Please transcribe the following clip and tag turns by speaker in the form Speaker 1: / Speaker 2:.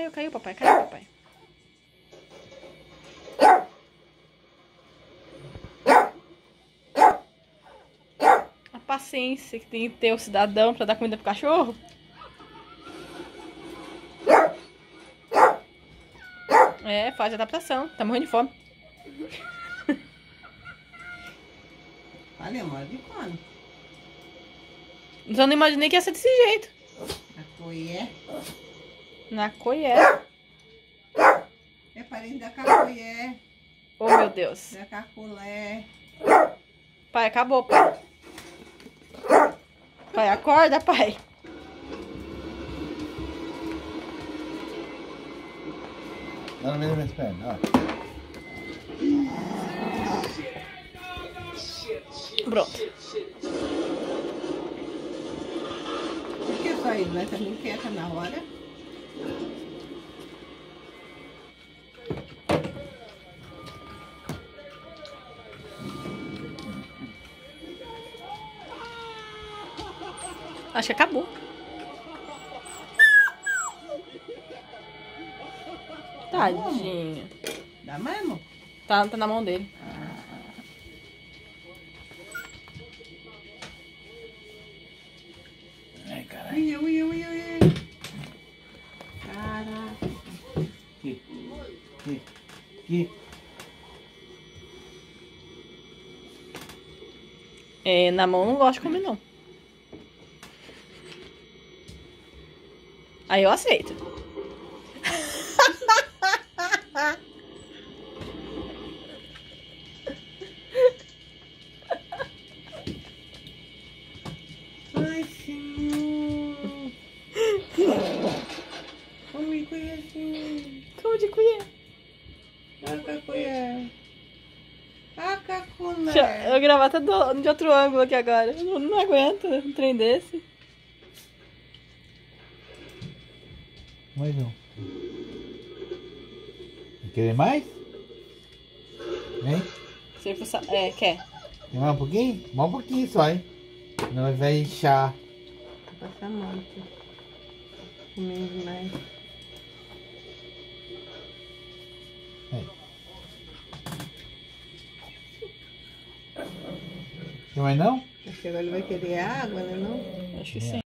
Speaker 1: caiu, caiu, papai, caiu, papai. A paciência que tem que ter o cidadão pra dar comida pro cachorro. É, faz adaptação. Tá morrendo de fome.
Speaker 2: Olha, mora de quando?
Speaker 1: Eu não imaginei que ia ser desse jeito.
Speaker 2: A coié.
Speaker 1: Na coié.
Speaker 2: É parente da cacoié,
Speaker 1: Oh, meu Deus.
Speaker 2: da caculé.
Speaker 1: Pai, acabou, pai. Pai, acorda, pai.
Speaker 3: Dá meio das minhas pernas, ó.
Speaker 1: Pronto.
Speaker 2: Por que só isso? Nós também quieta na hora.
Speaker 1: Acho que acabou. Tadinho.
Speaker 2: Dá mesmo?
Speaker 1: Tá, tá na mão dele.
Speaker 3: Ai, caralho.
Speaker 2: Ui, ui, ui, ui. Caraca.
Speaker 3: Aqui. Aqui. Aqui.
Speaker 1: É, na mão eu não gosto de comer, não. Aí eu aceito.
Speaker 2: Ai, senhor.
Speaker 1: Como de colher.
Speaker 2: A cacoié. A caculé.
Speaker 1: Deixa eu gravar até do, de outro ângulo aqui agora. Eu não, não aguento um trem desse.
Speaker 3: Mais um. Vai querer mais? Vem.
Speaker 1: Se for, sa- é, quer.
Speaker 3: Quer mais um pouquinho? Mais um pouquinho só, hein? Não vai inchar.
Speaker 2: Passa a mão aqui. Comendo demais.
Speaker 3: Aí. Quer mais não?
Speaker 2: Acho que agora ele vai querer água, né? Não?
Speaker 1: Acho que
Speaker 3: É.
Speaker 1: sim.